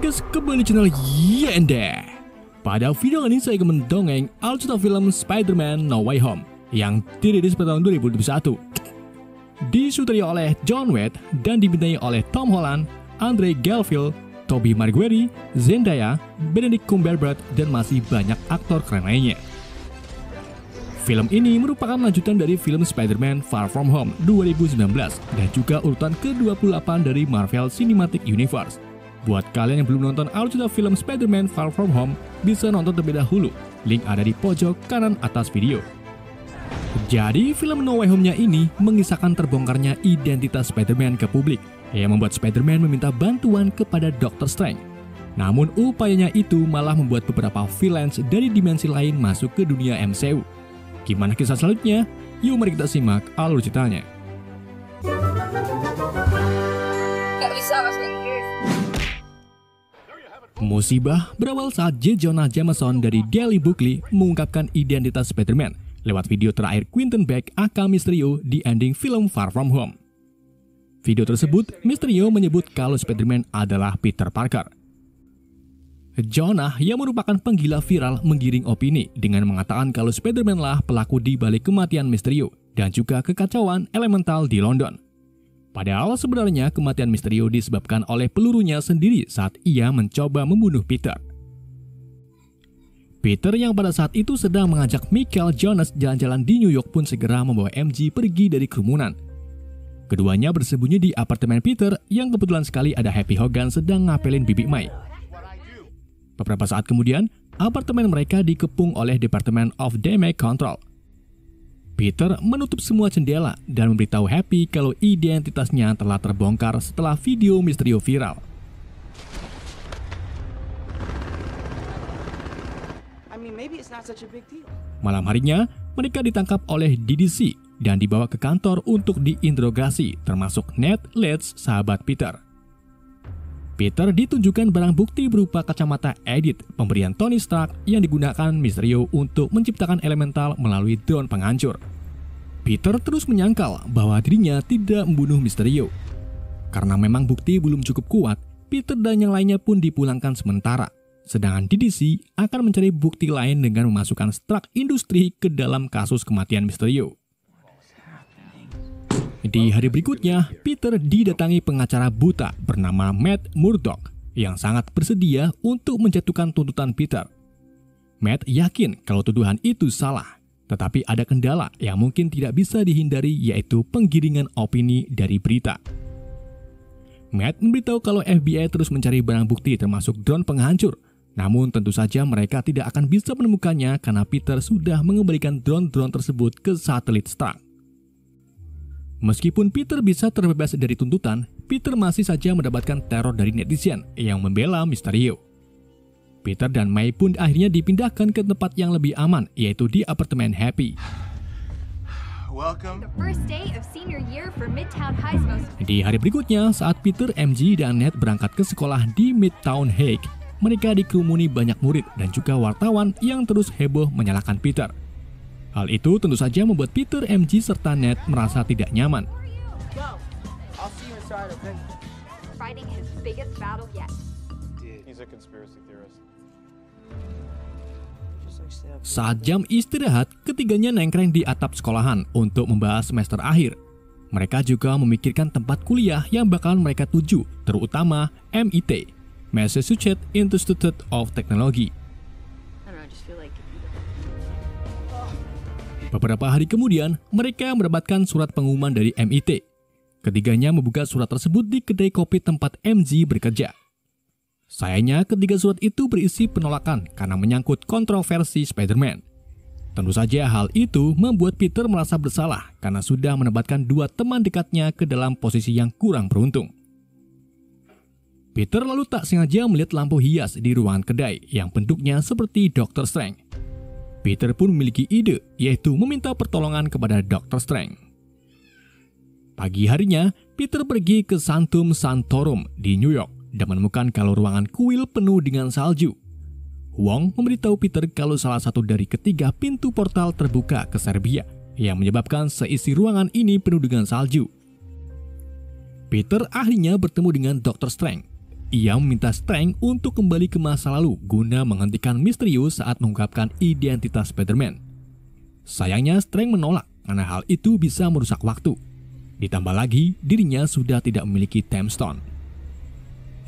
Guys, kembali di channel Yenda. Pada video ini saya akan mendongeng alur film Spider-Man No Way Home yang dirilis pada tahun 2021. Disutradari oleh John Watt dan dibintangi oleh Tom Holland, Andre Garfield, Tobey Maguire, Zendaya, Benedict Cumberbatch, dan masih banyak aktor keren lainnya. Film ini merupakan lanjutan dari film Spider-Man Far From Home 2019 dan juga urutan ke-28 dari Marvel Cinematic Universe. Buat kalian yang belum nonton alur film Spider-Man Far From Home, bisa nonton terlebih dahulu. Link ada di pojok kanan atas video. Jadi, film No Way Home-nya ini mengisahkan terbongkarnya identitas Spider-Man ke publik, yang membuat Spider-Man meminta bantuan kepada Doctor Strange. Namun upayanya itu malah membuat beberapa villains dari dimensi lain masuk ke dunia MCU. Gimana kisah selanjutnya? Yuk mari kita simak alur ceritanya. Musibah berawal saat J. Jonah Jameson dari Daily Bookly mengungkapkan identitas Spider-Man lewat video terakhir Quentin Beck aka Mysterio di ending film Far From Home. Video tersebut, Mysterio menyebut kalau Spider-Man adalah Peter Parker. Jonah yang merupakan penggila viral menggiring opini dengan mengatakan kalau Spider-Man lah pelaku di balik kematian Mysterio dan juga kekacauan elemental di London. Padahal sebenarnya kematian Mysterio disebabkan oleh pelurunya sendiri saat ia mencoba membunuh Peter. Peter yang pada saat itu sedang mengajak Michael Jonas jalan-jalan di New York pun segera membawa MJ pergi dari kerumunan. Keduanya bersembunyi di apartemen Peter yang kebetulan sekali ada Happy Hogan sedang ngapelin Bibi Mai. Beberapa saat kemudian, apartemen mereka dikepung oleh Departemen of Damage Control. Peter menutup semua jendela dan memberitahu Happy kalau identitasnya telah terbongkar setelah video Mysterio viral. Malam harinya, mereka ditangkap oleh DDC dan dibawa ke kantor untuk diinterogasi, termasuk Ned Leeds, sahabat Peter. Peter ditunjukkan barang bukti berupa kacamata edit pemberian Tony Stark yang digunakan Mysterio untuk menciptakan elemental melalui drone penghancur. Peter terus menyangkal bahwa dirinya tidak membunuh Mysterio. Karena memang bukti belum cukup kuat, Peter dan yang lainnya pun dipulangkan sementara. Sedangkan DDC akan mencari bukti lain dengan memasukkan Stark Industri ke dalam kasus kematian Mysterio. Di hari berikutnya, Peter didatangi pengacara buta bernama Matt Murdock yang sangat bersedia untuk menjatuhkan tuntutan Peter. Matt yakin kalau tuduhan itu salah, tetapi ada kendala yang mungkin tidak bisa dihindari yaitu penggiringan opini dari berita. Matt memberitahu kalau FBI terus mencari barang bukti termasuk drone penghancur, namun tentu saja mereka tidak akan bisa menemukannya karena Peter sudah mengembalikan drone-drone tersebut ke satelit Stark. Meskipun Peter bisa terbebas dari tuntutan, Peter masih saja mendapatkan teror dari netizen yang membela Mysterio. Peter dan May pun akhirnya dipindahkan ke tempat yang lebih aman, yaitu di apartemen Happy. Welcome. The first day of senior year for Midtown High's most Di hari berikutnya, saat Peter, MG, dan Ned berangkat ke sekolah di Midtown Hague, mereka dikerumuni banyak murid dan juga wartawan yang terus heboh menyalahkan Peter. Hal itu tentu saja membuat Peter, MG, serta Ned merasa tidak nyaman. Saat jam istirahat, ketiganya nengkreng di atap sekolahan untuk membahas semester akhir. Mereka juga memikirkan tempat kuliah yang bakalan mereka tuju, terutama MIT, Massachusetts Institute of Technology. Beberapa hari kemudian, mereka mendapatkan surat pengumuman dari MIT. Ketiganya membuka surat tersebut di kedai kopi tempat MG bekerja. Sayangnya, ketiga surat itu berisi penolakan karena menyangkut kontroversi Spider-Man. Tentu saja hal itu membuat Peter merasa bersalah karena sudah menempatkan dua teman dekatnya ke dalam posisi yang kurang beruntung. Peter lalu tak sengaja melihat lampu hias di ruangan kedai yang bentuknya seperti Dr. Strange. Peter pun memiliki ide, yaitu meminta pertolongan kepada Dr. Strange. Pagi harinya, Peter pergi ke Santum Santorum di New York dan menemukan kalau ruangan kuil penuh dengan salju. Wong memberitahu Peter kalau salah satu dari ketiga pintu portal terbuka ke Serbia yang menyebabkan seisi ruangan ini penuh dengan salju. Peter akhirnya bertemu dengan Dr. Strange. Ia meminta Strang untuk kembali ke masa lalu guna menghentikan Misterius saat mengungkapkan identitas Spider-Man. Sayangnya Strang menolak karena hal itu bisa merusak waktu. Ditambah lagi, dirinya sudah tidak memiliki Time Stone.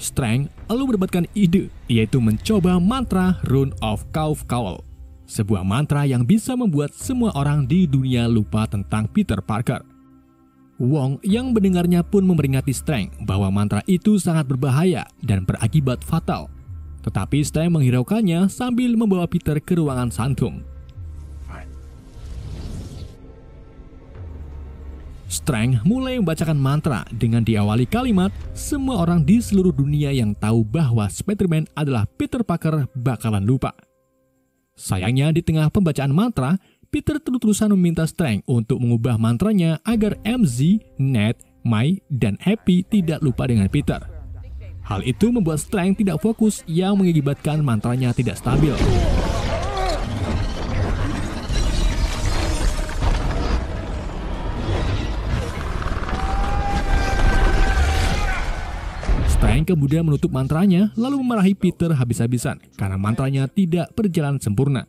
Strang lalu mendapatkan ide, yaitu mencoba mantra Rune of Kauf Kaul, sebuah mantra yang bisa membuat semua orang di dunia lupa tentang Peter Parker. Wong yang mendengarnya pun memperingati Strang bahwa mantra itu sangat berbahaya dan berakibat fatal. Tetapi Strang menghiraukannya sambil membawa Peter ke ruangan Santum. Strang mulai membacakan mantra dengan diawali kalimat semua orang di seluruh dunia yang tahu bahwa Spider-Man adalah Peter Parker bakalan lupa. Sayangnya di tengah pembacaan mantra, Peter terus-terusan meminta Strang untuk mengubah mantranya agar MZ, Ned, Mai, dan Happy tidak lupa dengan Peter. Hal itu membuat Strang tidak fokus yang mengakibatkan mantranya tidak stabil. Strang kemudian menutup mantranya lalu memarahi Peter habis-habisan karena mantranya tidak berjalan sempurna.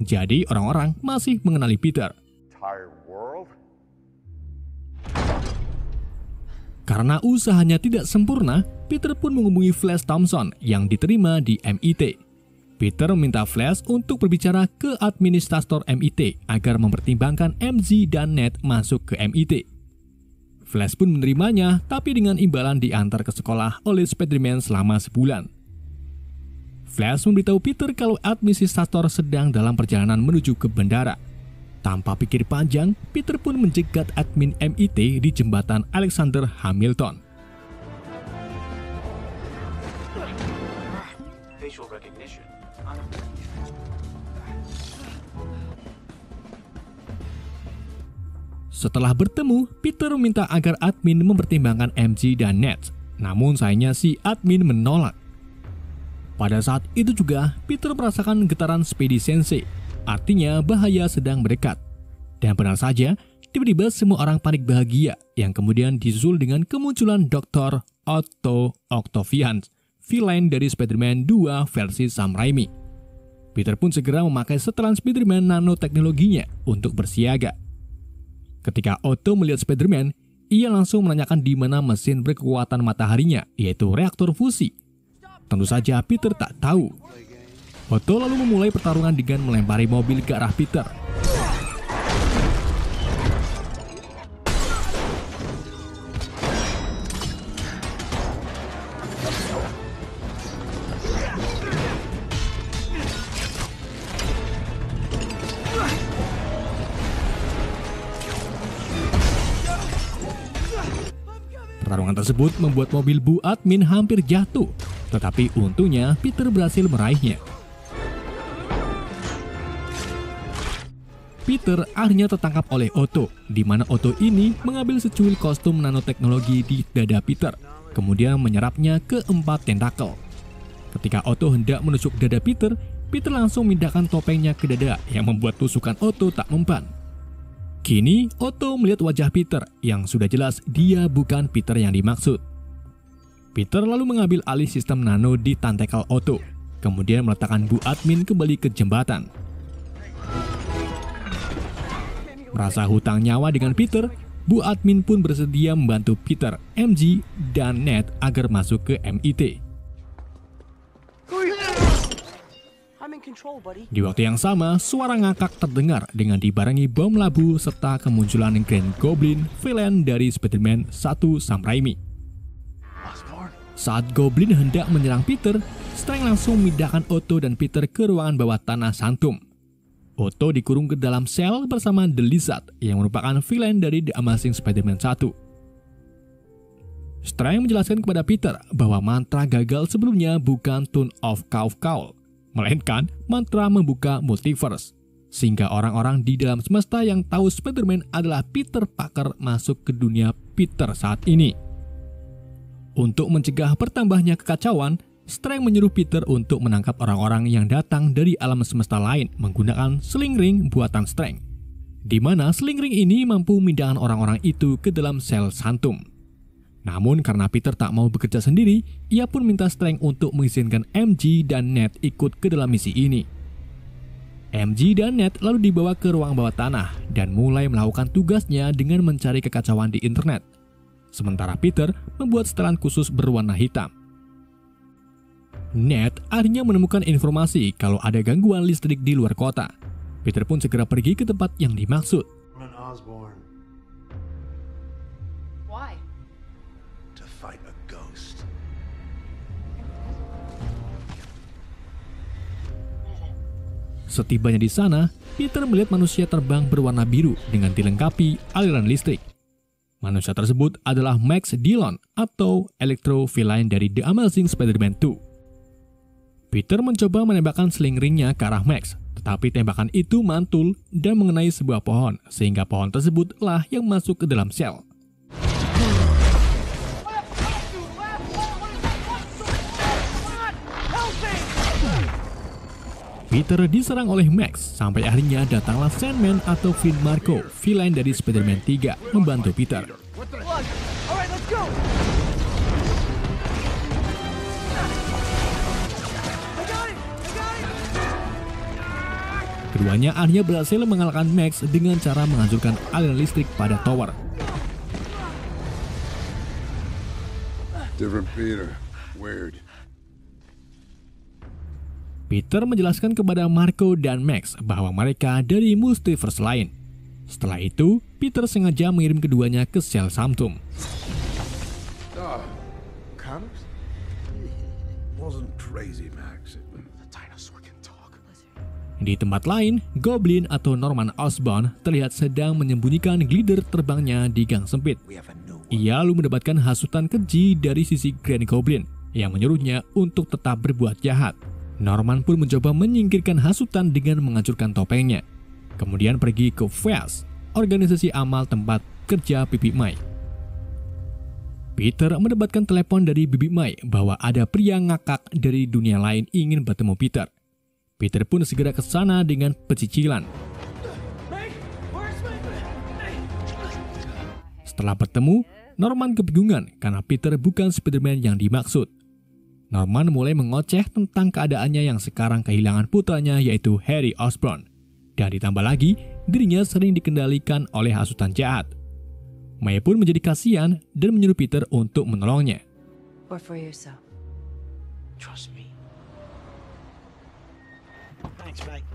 Jadi orang-orang masih mengenali Peter. Karena usahanya tidak sempurna, Peter pun menghubungi Flash Thompson yang diterima di MIT. Peter meminta Flash untuk berbicara ke administrator MIT agar mempertimbangkan MZ dan Ned masuk ke MIT. Flash pun menerimanya, tapi dengan imbalan diantar ke sekolah oleh Spider-Man selama sebulan. Flash memberitahu Peter kalau administrator sedang dalam perjalanan menuju ke bandara. Tanpa pikir panjang, Peter pun menjegat admin MIT di jembatan Alexander Hamilton. Setelah bertemu, Peter meminta agar admin mempertimbangkan MJ dan Ned. Namun sayangnya si admin menolak. Pada saat itu juga, Peter merasakan getaran Speedy Sensei. Artinya bahaya sedang mendekat. Dan benar saja, tiba-tiba semua orang panik bahagia yang kemudian disusul dengan kemunculan Dr. Otto Octavian, villain dari Spider-Man 2 versi Sam Raimi. Peter pun segera memakai setelan Spider-Man nanoteknologinya untuk bersiaga. Ketika Otto melihat Spider-Man, ia langsung menanyakan di mana mesin berkekuatan mataharinya, yaitu reaktor fusi. Tentu saja Peter tak tahu. Otto lalu memulai pertarungan dengan melempari mobil ke arah Peter. Pertarungan tersebut membuat mobil Bu Admin hampir jatuh, tetapi untungnya Peter berhasil meraihnya. Peter akhirnya tertangkap oleh Otto, di mana Otto ini mengambil secuil kostum nanoteknologi di dada Peter, kemudian menyerapnya ke empat tentakel. Ketika Otto hendak menusuk dada Peter, Peter langsung memindahkan topengnya ke dada yang membuat tusukan Otto tak mempan. Kini, Otto melihat wajah Peter yang sudah jelas dia bukan Peter yang dimaksud. Peter lalu mengambil alih sistem nano di tentakel Otto, kemudian meletakkan Bu Admin kembali ke jembatan. Merasa hutang nyawa dengan Peter, Bu Admin pun bersedia membantu Peter, MG, dan Ned agar masuk ke MIT. Di waktu yang sama, suara ngakak terdengar dengan dibarengi bom labu serta kemunculan Grand Goblin, villain dari Spider-Man 1 Sam Raimi. Saat Goblin hendak menyerang Peter, Strang langsung memindahkan Otto dan Peter ke ruangan bawah tanah Santum. Otto dikurung ke dalam sel bersama The Lizard yang merupakan villain dari The Amazing Spider-Man 1. Strang menjelaskan kepada Peter bahwa mantra gagal sebelumnya bukan Tune of Kaul, melainkan mantra membuka multiverse. Sehingga orang-orang di dalam semesta yang tahu Spider-Man adalah Peter Parker masuk ke dunia Peter saat ini. Untuk mencegah bertambahnya kekacauan, Strang menyuruh Peter untuk menangkap orang-orang yang datang dari alam semesta lain menggunakan sling ring buatan Strang. Di mana sling ring ini mampu memindahkan orang-orang itu ke dalam sel santum. Namun karena Peter tak mau bekerja sendiri, ia pun minta Strange untuk mengizinkan MG dan Ned ikut ke dalam misi ini. MG dan Ned lalu dibawa ke ruang bawah tanah dan mulai melakukan tugasnya dengan mencari kekacauan di internet. Sementara Peter membuat setelan khusus berwarna hitam. Ned akhirnya menemukan informasi kalau ada gangguan listrik di luar kota. Peter pun segera pergi ke tempat yang dimaksud. Norman Osborn Why? to fight a ghost. Setibanya di sana, Peter melihat manusia terbang berwarna biru dengan dilengkapi aliran listrik. Manusia tersebut adalah Max Dillon atau Electro Villain dari The Amazing Spider-Man 2. Peter mencoba menembakkan sling ringnya ke arah Max, tetapi tembakan itu mantul dan mengenai sebuah pohon, sehingga pohon tersebutlah yang masuk ke dalam sel. Peter diserang oleh Max sampai akhirnya datanglah Sandman atau Finn Marco, villain dari Spider-Man 3, membantu Peter. Keduanya akhirnya berhasil mengalahkan Max dengan cara menghancurkan aliran listrik pada tower. Different Peter. Weird. Peter menjelaskan kepada Marco dan Max bahwa mereka dari multiverse lain. Setelah itu, Peter sengaja mengirim keduanya ke sel Samtum. Ah? Wasn't crazy, Max. Di tempat lain, Goblin atau Norman Osborn terlihat sedang menyembunyikan glider terbangnya di gang sempit. Ia lalu mendapatkan hasutan keji dari sisi Grand Goblin yang menyuruhnya untuk tetap berbuat jahat. Norman pun mencoba menyingkirkan hasutan dengan menghancurkan topengnya. Kemudian pergi ke Fez, organisasi amal tempat kerja Bibi Mai. Peter mendapatkan telepon dari Bibi Mai bahwa ada pria ngakak dari dunia lain ingin bertemu Peter. Peter pun segera ke sana dengan pecicilan. Setelah bertemu, Norman kebingungan karena Peter bukan Spider-Man yang dimaksud. Norman mulai mengoceh tentang keadaannya yang sekarang kehilangan putranya yaitu Harry Osborn. Dan ditambah lagi, dirinya sering dikendalikan oleh hasutan jahat. May pun menjadi kasihan dan menyuruh Peter untuk menolongnya. Or for yourself. Trust me. Thanks, Mike.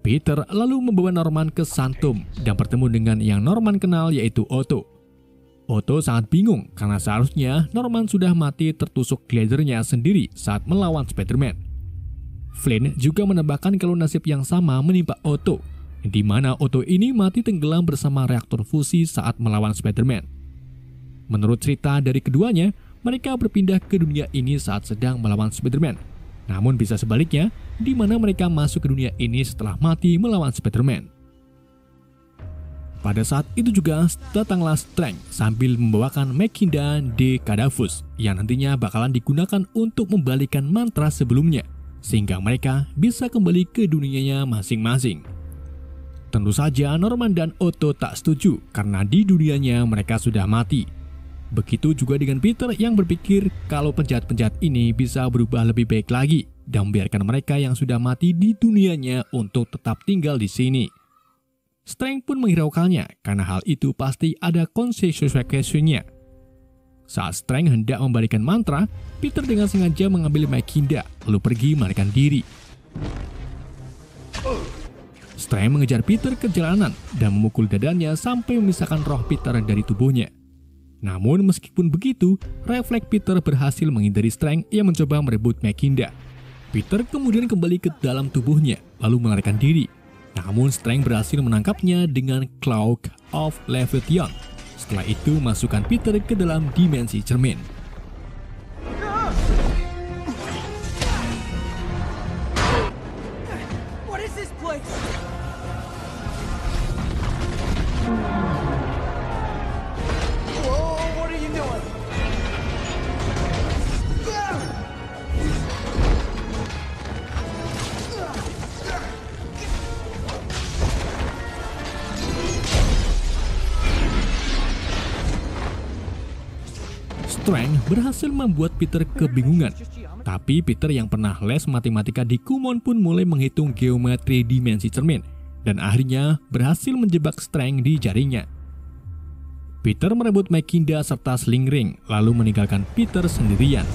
Peter lalu membawa Norman ke Santum dan bertemu dengan yang Norman kenal yaitu Otto. Otto sangat bingung karena seharusnya Norman sudah mati tertusuk glidernya sendiri saat melawan Spider-Man. Flynn juga menebakkan kalau nasib yang sama menimpa Otto, di mana Otto ini mati tenggelam bersama reaktor fusi saat melawan Spider-Man. Menurut cerita dari keduanya, mereka berpindah ke dunia ini saat sedang melawan Spider-Man. Namun bisa sebaliknya, di mana mereka masuk ke dunia ini setelah mati melawan Spider-Man. Pada saat itu juga datanglah Strange sambil membawakan Mekinda de Kadavus yang nantinya bakalan digunakan untuk membalikan mantra sebelumnya sehingga mereka bisa kembali ke dunianya masing-masing. Tentu saja Norman dan Otto tak setuju karena di dunianya mereka sudah mati. Begitu juga dengan Peter yang berpikir kalau penjahat-penjahat ini bisa berubah lebih baik lagi dan membiarkan mereka yang sudah mati di dunianya untuk tetap tinggal di sini. Strange pun menghiraukannya karena hal itu pasti ada konsekuensinya. Saat Strange hendak membalikan mantra, Peter dengan sengaja mengambil Makinda lalu pergi melarikan diri. Strange mengejar Peter ke jalanan dan memukul dadanya sampai memisahkan roh Peter dari tubuhnya. Namun meskipun begitu, refleks Peter berhasil menghindari Strange yang mencoba merebut Makinda. Peter kemudian kembali ke dalam tubuhnya lalu melarikan diri namun Strange berhasil menangkapnya dengan Cloak of Leviathan. Setelah itu masukkan Peter ke dalam dimensi cermin. Berhasil membuat Peter kebingungan. Tapi Peter yang pernah les matematika di Kumon pun mulai menghitung geometri dimensi cermin dan akhirnya berhasil menjebak Strang di jaringnya. Peter merebut Makinda serta Sling Ring lalu meninggalkan Peter sendirian.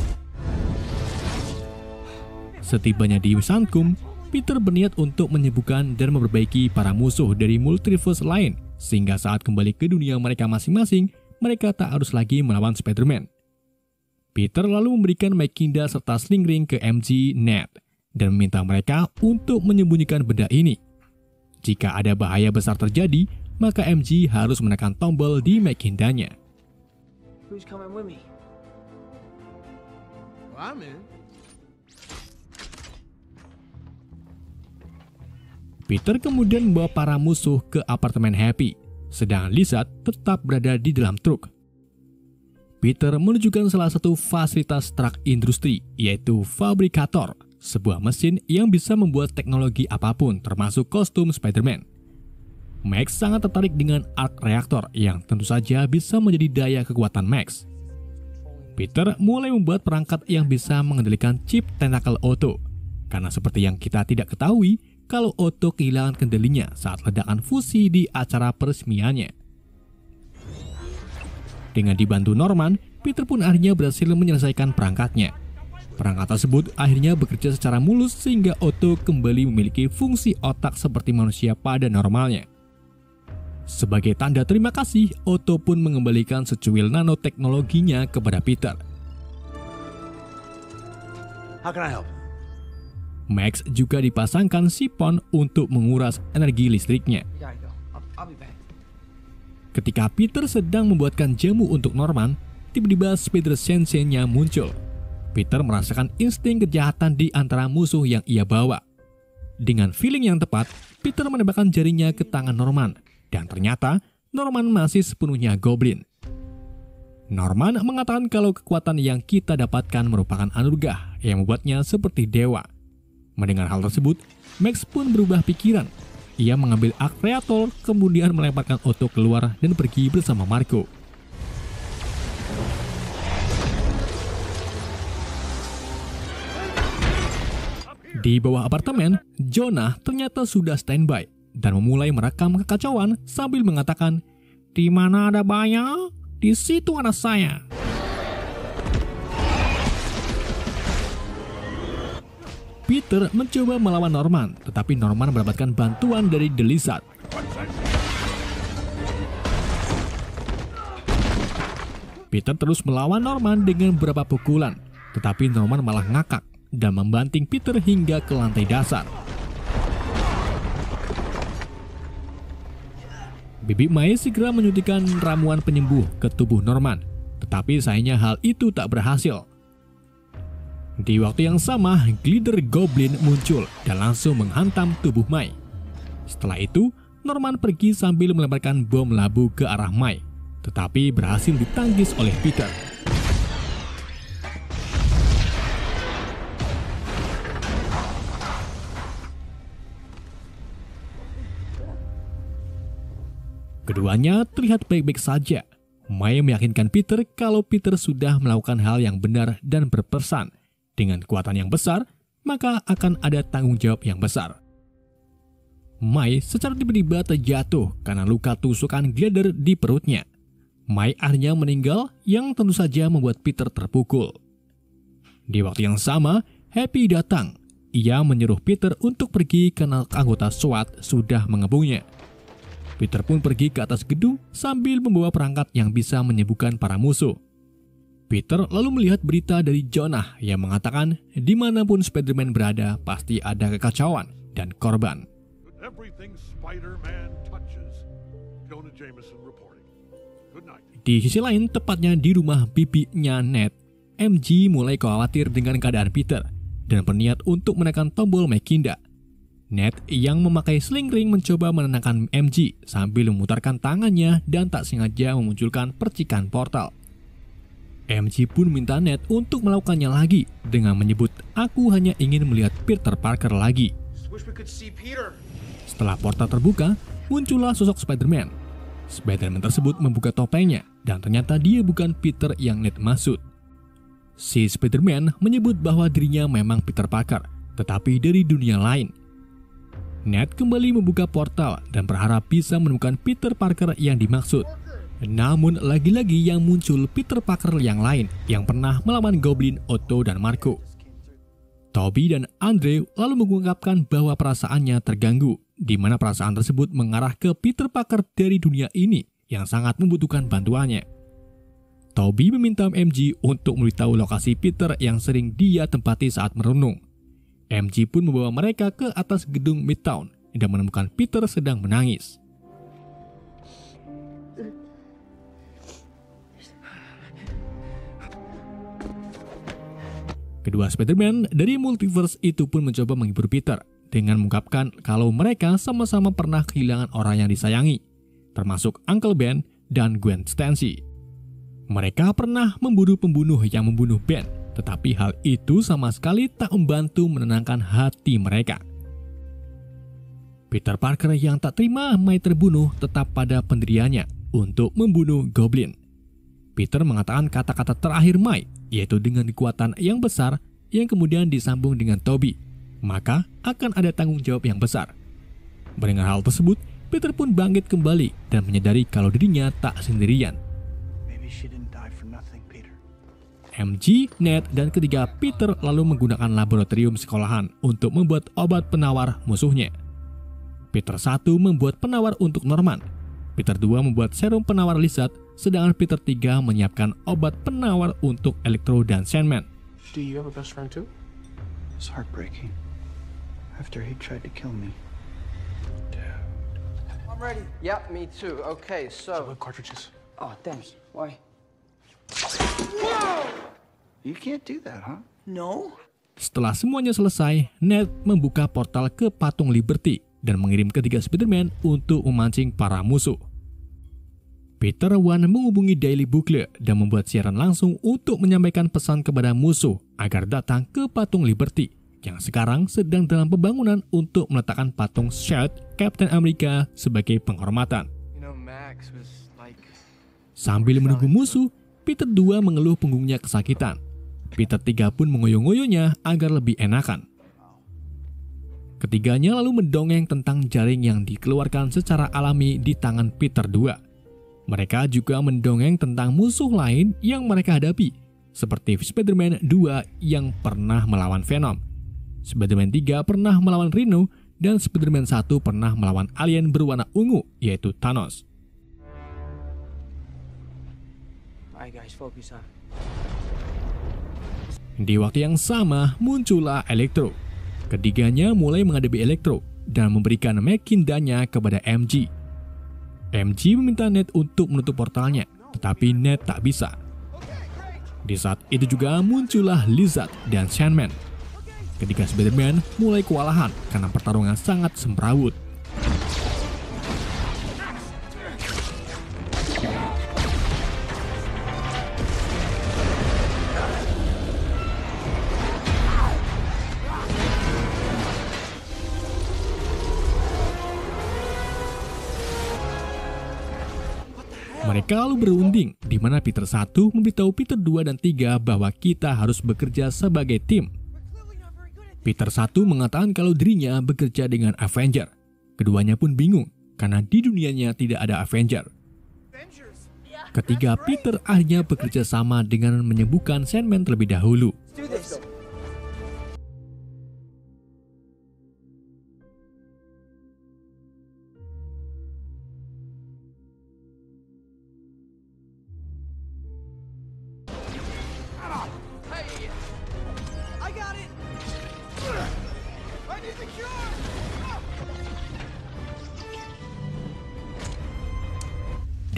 Setibanya di Sankum, Peter berniat untuk menyembuhkan dan memperbaiki para musuh dari multiverse lain sehingga saat kembali ke dunia mereka masing-masing, mereka tak harus lagi melawan Spider-Man. Peter lalu memberikan Makinda serta Sling Ring ke MG Ned dan meminta mereka untuk menyembunyikan benda ini. Jika ada bahaya besar terjadi, maka MG harus menekan tombol di Makindanya. Who's coming with me? I'm in. Peter kemudian membawa para musuh ke apartemen Happy, sedang Lizard tetap berada di dalam truk. Peter menunjukkan salah satu fasilitas truk industri, yaitu fabrikator, sebuah mesin yang bisa membuat teknologi apa pun termasuk kostum Spider-Man. Max sangat tertarik dengan arc reaktor yang tentu saja bisa menjadi daya kekuatan Max. Peter mulai membuat perangkat yang bisa mengendalikan chip tentacle Otto. Karena seperti yang kita tidak ketahui, kalau Otto kehilangan kendalinya saat ledakan fusi di acara peresmiannya. Dengan dibantu Norman, Peter pun akhirnya berhasil menyelesaikan perangkatnya. Perangkat tersebut akhirnya bekerja secara mulus sehingga Otto kembali memiliki fungsi otak seperti manusia pada normalnya. Sebagai tanda terima kasih, Otto pun mengembalikan secuil nanoteknologinya kepada Peter. How can I help? Max juga dipasangkan sipon untuk menguras energi listriknya. Ketika Peter sedang membuatkan jamu untuk Norman, tiba-tiba Spider Sensei-nya muncul. Peter merasakan insting kejahatan di antara musuh yang ia bawa. Dengan feeling yang tepat, Peter menembakkan jarinya ke tangan Norman, dan ternyata Norman masih sepenuhnya goblin. Norman mengatakan kalau kekuatan yang kita dapatkan merupakan anugerah yang membuatnya seperti dewa. Mendengar hal tersebut, Max pun berubah pikiran. Ia mengambil arc reaktor, kemudian melemparkan Otto keluar dan pergi bersama Marco. Di bawah apartemen, Jonah ternyata sudah standby dan memulai merekam kekacauan sambil mengatakan, "Di mana ada bahaya, di situ ada saya." Peter mencoba melawan Norman, tetapi Norman mendapatkan bantuan dari The Lizard. Peter terus melawan Norman dengan beberapa pukulan, tetapi Norman malah ngakak dan membanting Peter hingga ke lantai dasar. Bibi Mai segera menyuntikkan ramuan penyembuh ke tubuh Norman, tetapi sayangnya hal itu tak berhasil. Di waktu yang sama, glider Goblin muncul dan langsung menghantam tubuh Mai. Setelah itu, Norman pergi sambil melemparkan bom labu ke arah Mai, tetapi berhasil ditangkis oleh Peter. Keduanya terlihat baik-baik saja. Mai meyakinkan Peter kalau Peter sudah melakukan hal yang benar dan berpesan. Dengan kekuatan yang besar, maka akan ada tanggung jawab yang besar. Mai secara tiba-tiba terjatuh karena luka tusukan glider di perutnya. Mai akhirnya meninggal yang tentu saja membuat Peter terpukul. Di waktu yang sama, Happy datang. Ia menyuruh Peter untuk pergi karena anggota SWAT sudah mengepungnya. Peter pun pergi ke atas gedung sambil membawa perangkat yang bisa menyembuhkan para musuh. Peter lalu melihat berita dari Jonah yang mengatakan di mana pun Spider-Man berada pasti ada kekacauan dan korban. Di sisi lain, tepatnya di rumah bibinya Ned, MG mulai khawatir dengan keadaan Peter dan berniat untuk menekan tombol Makinda. Ned yang memakai sling ring mencoba menenangkan MG sambil memutarkan tangannya dan tak sengaja memunculkan percikan portal. MG pun minta Ned untuk melakukannya lagi dengan menyebut aku hanya ingin melihat Peter Parker lagi. Setelah portal terbuka, muncullah sosok Spider-Man. Spider-Man tersebut membuka topengnya dan ternyata dia bukan Peter yang Ned maksud. Si Spider-Man menyebut bahwa dirinya memang Peter Parker, tetapi dari dunia lain. Ned kembali membuka portal dan berharap bisa menemukan Peter Parker yang dimaksud. Namun lagi-lagi yang muncul Peter Parker yang lain yang pernah melawan Goblin, Otto, dan Marco. Toby dan Andre lalu mengungkapkan bahwa perasaannya terganggu, di mana perasaan tersebut mengarah ke Peter Parker dari dunia ini yang sangat membutuhkan bantuannya. Toby meminta MG untuk memberitahu lokasi Peter yang sering dia tempati saat merenung. MG pun membawa mereka ke atas gedung Midtown dan menemukan Peter sedang menangis. Kedua Spider-Man dari multiverse itu pun mencoba menghibur Peter dengan mengungkapkan kalau mereka sama-sama pernah kehilangan orang yang disayangi, termasuk Uncle Ben dan Gwen Stacy. Mereka pernah memburu pembunuh yang membunuh Ben, tetapi hal itu sama sekali tak membantu menenangkan hati mereka. Peter Parker yang tak terima May terbunuh tetap pada pendiriannya untuk membunuh Goblin. Peter mengatakan kata-kata terakhir May, yaitu dengan kekuatan yang besar yang kemudian disambung dengan Toby. Maka akan ada tanggung jawab yang besar. Mendengar hal tersebut, Peter pun bangkit kembali dan menyadari kalau dirinya tak sendirian. MG, Ned, dan ketiga Peter lalu menggunakan laboratorium sekolahan untuk membuat obat penawar musuhnya. Peter 1 membuat penawar untuk Norman. Peter 2 membuat serum penawar Lizard, sedangkan Peter 3 menyiapkan obat penawar untuk Electro dan Sandman. Do you have a best friend too? It's heartbreaking. After he tried to kill me. I'm ready. Yeah, me too. Okay, so. What cartridges? Oh, thanks. Why? You can't do that, huh? No. Setelah semuanya selesai, Ned membuka portal ke patung Liberty dan mengirim ketiga Spider-Man untuk memancing para musuh. Peter One menghubungi Daily Bugle dan membuat siaran langsung untuk menyampaikan pesan kepada musuh agar datang ke patung Liberty yang sekarang sedang dalam pembangunan untuk meletakkan patung Shield Captain America sebagai penghormatan. Sambil menunggu musuh, Peter 2 mengeluh punggungnya kesakitan. Peter 3 pun mengoyo-ngoyonya agar lebih enakan. Ketiganya lalu mendongeng tentang jaring yang dikeluarkan secara alami di tangan Peter 2. Mereka juga mendongeng tentang musuh lain yang mereka hadapi, seperti Spider-Man 2 yang pernah melawan Venom. Spider-Man 3 pernah melawan Rhino, dan Spider-Man 1 pernah melawan alien berwarna ungu, yaitu Thanos. Di waktu yang sama, muncullah Electro. Ketiganya mulai menghadapi Electro dan memberikan Mekindanya kepada MG. MG meminta Ned untuk menutup portalnya, tetapi Ned tak bisa. Di saat itu juga muncullah Lizard dan Sandman. Ketika Spider-Man mulai kewalahan karena pertarungan sangat semrawut. Mereka lalu berunding, di mana Peter 1 memberitahu Peter 2 dan 3 bahwa kita harus bekerja sebagai tim. Peter 1 mengatakan kalau dirinya bekerja dengan Avenger. Keduanya pun bingung, karena di dunianya tidak ada Avenger. Ketiga Peter akhirnya bekerja sama dengan menyembuhkan Sandman terlebih dahulu.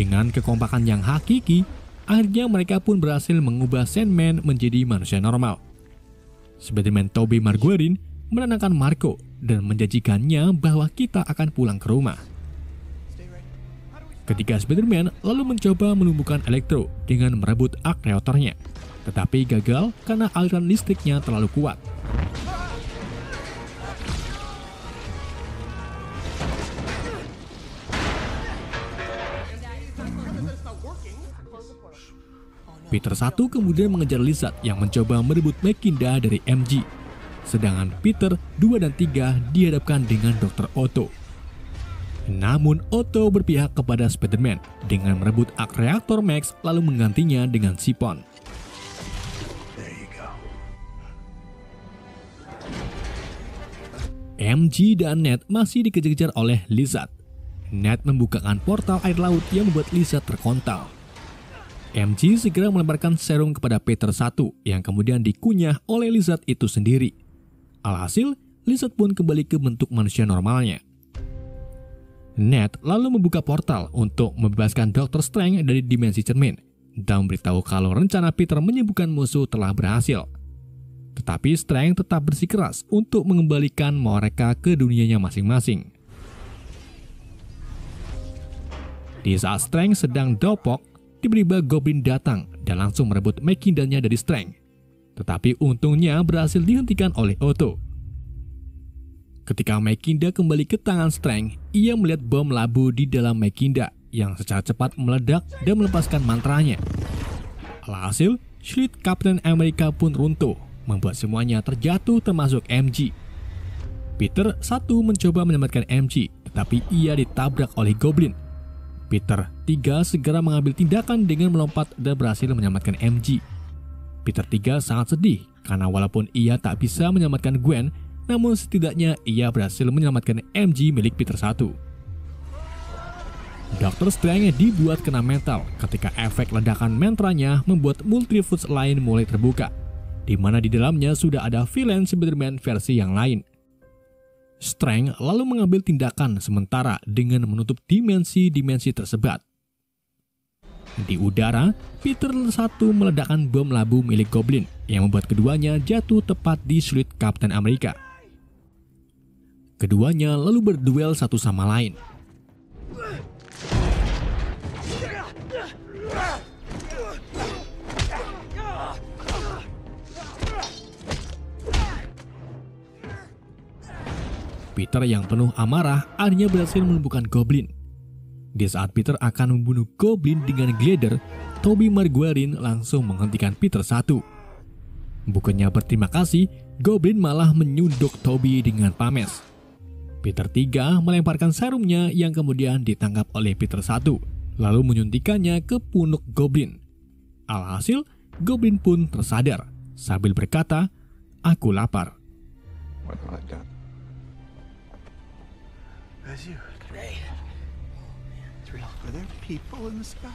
Dengan kekompakan yang hakiki, akhirnya mereka pun berhasil mengubah Sandman menjadi manusia normal. Spider-Man Tobey Maguire menenangkan Marco dan menjanjikannya bahwa kita akan pulang ke rumah. Ketika Spider-Man lalu mencoba menumbuhkan Electro dengan merebut reaktornya, tetapi gagal karena aliran listriknya terlalu kuat. Peter satu kemudian mengejar Lizard yang mencoba merebut Mekinda dari MG. Sedangkan Peter 2 dan 3 dihadapkan dengan Dr. Otto. Namun Otto berpihak kepada Spider-Man dengan merebut ak reaktor Max lalu menggantinya dengan Sipon. MG dan Ned masih dikejar-kejar oleh Lizard. Ned membukakan portal air laut yang membuat Lizard terkontal. MG segera melemparkan serum kepada Peter satu yang kemudian dikunyah oleh Lizard itu sendiri. Alhasil, Lizard pun kembali ke bentuk manusia normalnya. Ned lalu membuka portal untuk membebaskan Dr. Strange dari dimensi cermin dan memberitahu kalau rencana Peter menyembuhkan musuh telah berhasil. Tetapi Strange tetap bersikeras untuk mengembalikan mereka ke dunianya masing-masing. Di saat Strange sedang dopok, tiba-tiba Goblin datang dan langsung merebut Mekindanya dari Strange. Tetapi untungnya berhasil dihentikan oleh Otto. Ketika Mekinda kembali ke tangan Strange, ia melihat bom labu di dalam Mekinda yang secara cepat meledak dan melepaskan mantranya. Alhasil, Shield Captain America pun runtuh, membuat semuanya terjatuh termasuk MG. Peter satu mencoba menyelamatkan MG, tetapi ia ditabrak oleh Goblin. Peter tiga segera mengambil tindakan dengan melompat dan berhasil menyelamatkan MG. Peter tiga sangat sedih karena walaupun ia tak bisa menyelamatkan Gwen, namun setidaknya ia berhasil menyelamatkan MG milik Peter 1. Dr. Strange dibuat kena mental ketika efek ledakan mantranya membuat multiverse lain mulai terbuka, di mana di dalamnya sudah ada villain Spider-Man versi yang lain. Strange lalu mengambil tindakan sementara dengan menutup dimensi-dimensi tersebat. Di udara, Peter satu meledakkan bom labu milik Goblin yang membuat keduanya jatuh tepat di sulit Captain America. Keduanya lalu berduel satu sama lain. Peter yang penuh amarah akhirnya berhasil melumpuhkan Goblin. Di saat Peter akan membunuh Goblin dengan glider, Toby Maguire langsung menghentikan Peter satu. Bukannya berterima kasih, Goblin malah menyunduk Toby dengan pames. Peter 3 melemparkan serumnya yang kemudian ditangkap oleh Peter 1, lalu menyuntikannya ke punuk Goblin. Alhasil, Goblin pun tersadar sambil berkata, Aku lapar. What? That's you. Hey. It's real. Are there people in the sky?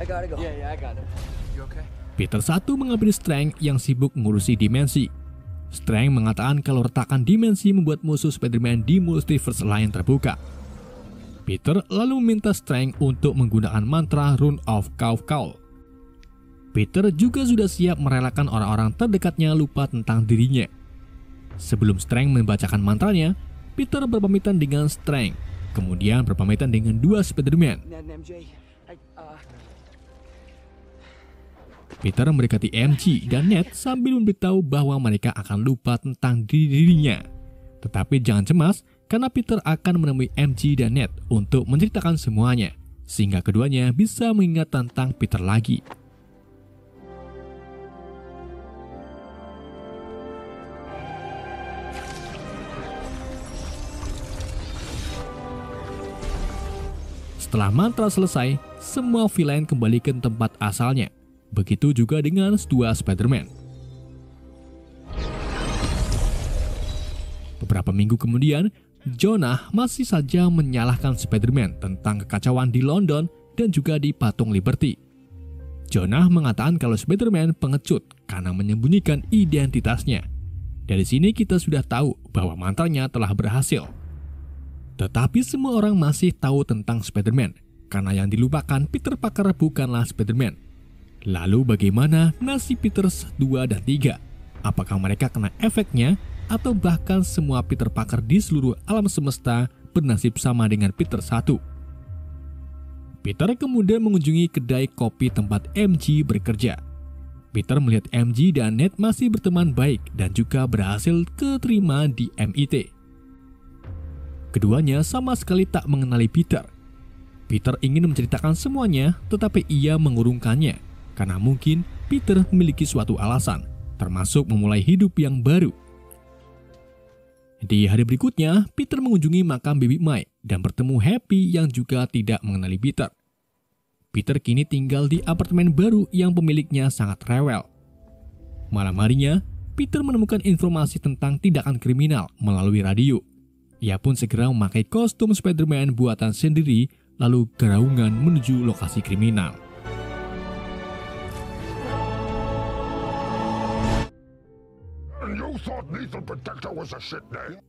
I gotta go. Yeah, yeah, I got it. You okay? Peter 1 mengambil Strange yang sibuk mengurusi dimensi. Strange mengatakan kalau retakan dimensi membuat musuh Spider-Man di multiverse lain terbuka. Peter lalu meminta Strange untuk menggunakan mantra Rune of Kaufkaul. Peter juga sudah siap merelakan orang-orang terdekatnya lupa tentang dirinya. Sebelum Strange membacakan mantranya, Peter berpamitan dengan Strange, kemudian berpamitan dengan dua Spider-Man. Uh, Peter mendekati MG dan Ned sambil memberitahu bahwa mereka akan lupa tentang diri dirinya. Tetapi jangan cemas, karena Peter akan menemui MG dan Ned untuk menceritakan semuanya, sehingga keduanya bisa mengingat tentang Peter lagi. Setelah mantra selesai, semua villain kembali ke tempat asalnya. Begitu juga dengan dua Spider-Man. Beberapa minggu kemudian, Jonah masih saja menyalahkan Spider-Man tentang kekacauan di London dan juga di Patung Liberty. Jonah mengatakan kalau Spider-Man pengecut karena menyembunyikan identitasnya. Dari sini kita sudah tahu bahwa mantranya telah berhasil. Tetapi semua orang masih tahu tentang Spider-Man, karena yang dilupakan Peter Parker bukanlah Spider-Man. Lalu bagaimana nasib Peter 2 dan 3? Apakah mereka kena efeknya atau bahkan semua Peter Parker di seluruh alam semesta bernasib sama dengan Peter 1? Peter kemudian mengunjungi kedai kopi tempat MG bekerja. Peter melihat MG dan Ned masih berteman baik dan juga berhasil keterima di MIT. Keduanya sama sekali tak mengenali Peter. Peter ingin menceritakan semuanya, tetapi ia mengurungkannya karena mungkin Peter memiliki suatu alasan, termasuk memulai hidup yang baru. Di hari berikutnya, Peter mengunjungi makam Baby Mike dan bertemu Happy yang juga tidak mengenali Peter. Peter kini tinggal di apartemen baru yang pemiliknya sangat rewel. Malam harinya, Peter menemukan informasi tentang tindakan kriminal melalui radio. Ia pun segera memakai kostum Spider-Man buatan sendiri lalu geraungan menuju lokasi kriminal.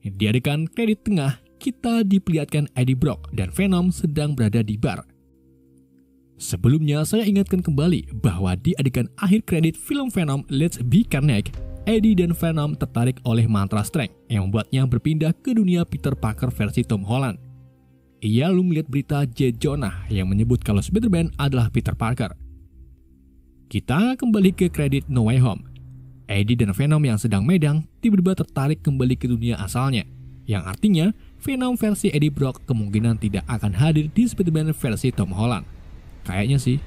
Di adegan kredit tengah, kita diperlihatkan Eddie Brock dan Venom sedang berada di bar. Sebelumnya, saya ingatkan kembali bahwa di adegan akhir kredit film Venom Let's Be Carnage, Eddie dan Venom tertarik oleh mantra strength yang membuatnya berpindah ke dunia Peter Parker versi Tom Holland. Ia lalu melihat berita J. Jonah yang menyebut kalau Spider-Man adalah Peter Parker. Kita kembali ke kredit No Way Home. Eddie dan Venom yang sedang medang tiba-tiba tertarik kembali ke dunia asalnya, yang artinya Venom versi Eddie Brock kemungkinan tidak akan hadir di Spider-Man versi Tom Holland. Kayaknya sih.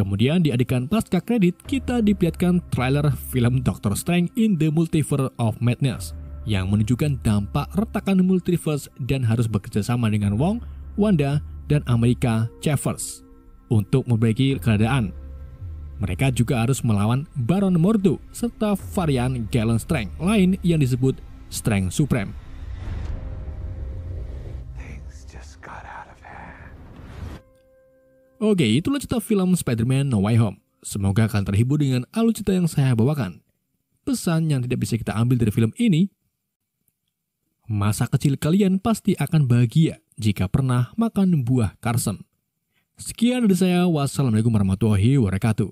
Kemudian di adegan pasca kredit, kita diperlihatkan trailer film Doctor Strange in the Multiverse of Madness yang menunjukkan dampak retakan multiverse dan harus bekerjasama dengan Wong, Wanda, dan Amerika Chavez untuk memperbaiki keadaan. Mereka juga harus melawan Baron Mordo serta varian Galen Strength lain yang disebut Strength Supreme. Oke, itulah cerita film Spider-Man No Way Home. Semoga kalian terhibur dengan alur cerita yang saya bawakan. Pesan yang tidak bisa kita ambil dari film ini, masa kecil kalian pasti akan bahagia jika pernah makan buah karsem. Sekian dari saya, wassalamualaikum warahmatullahi wabarakatuh.